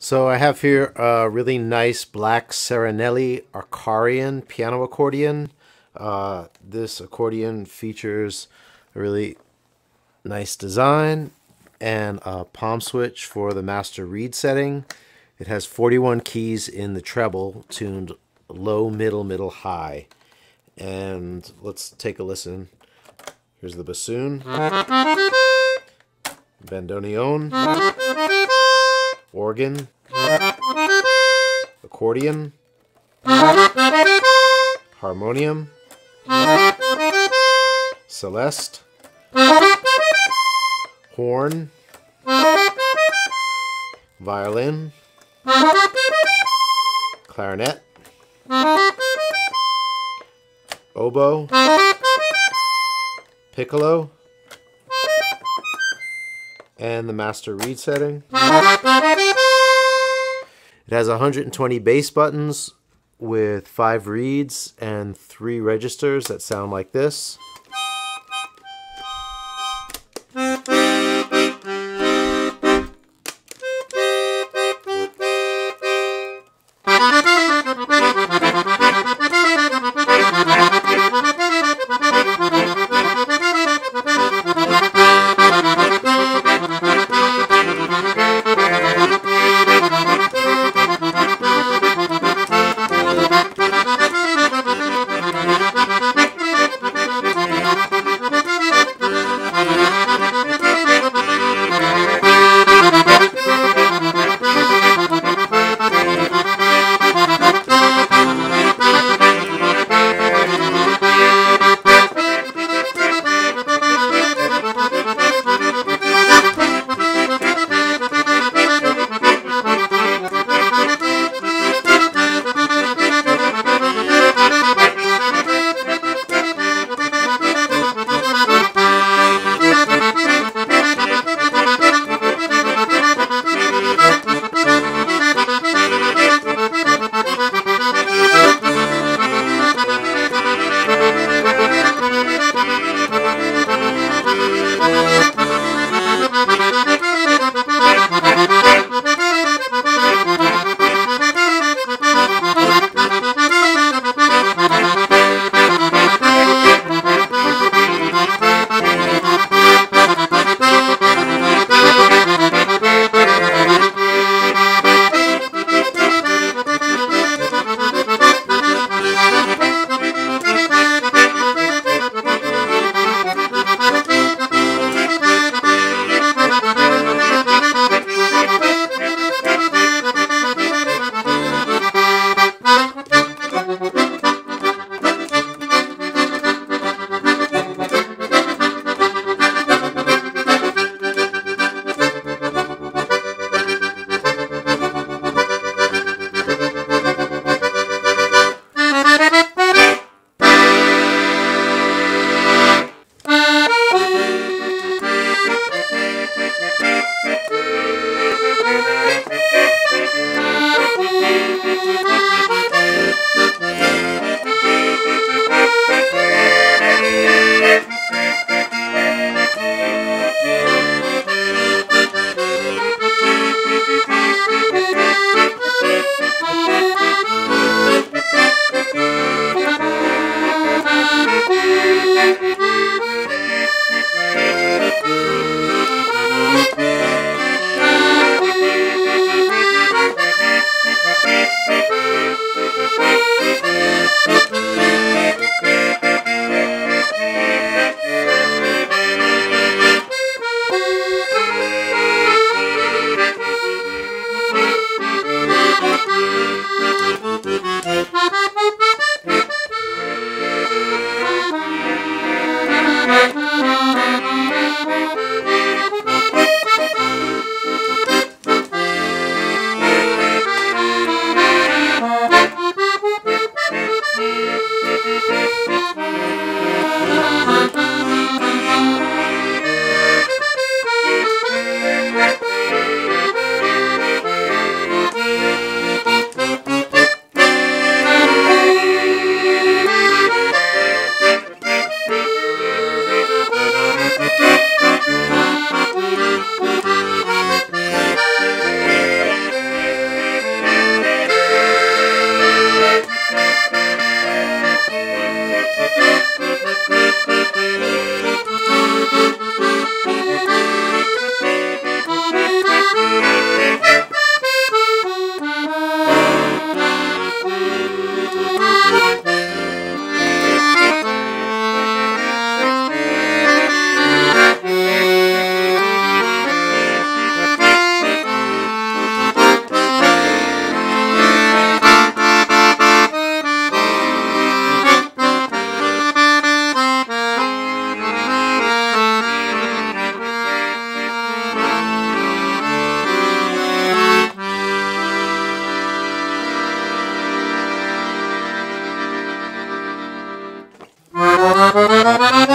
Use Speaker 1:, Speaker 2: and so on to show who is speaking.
Speaker 1: So I have here a really nice black Serenelli Acarion piano accordion. Uh, this accordion features a really nice design and a palm switch for the master reed setting. It has 41 keys in the treble tuned low, middle, middle, high. And let's take a listen. Here's the bassoon, bandoneon, organ, accordion, harmonium, celeste, horn, violin, clarinet, oboe, piccolo, and the master reed setting. It has 120 bass buttons with five reeds and three registers that sound like this. Música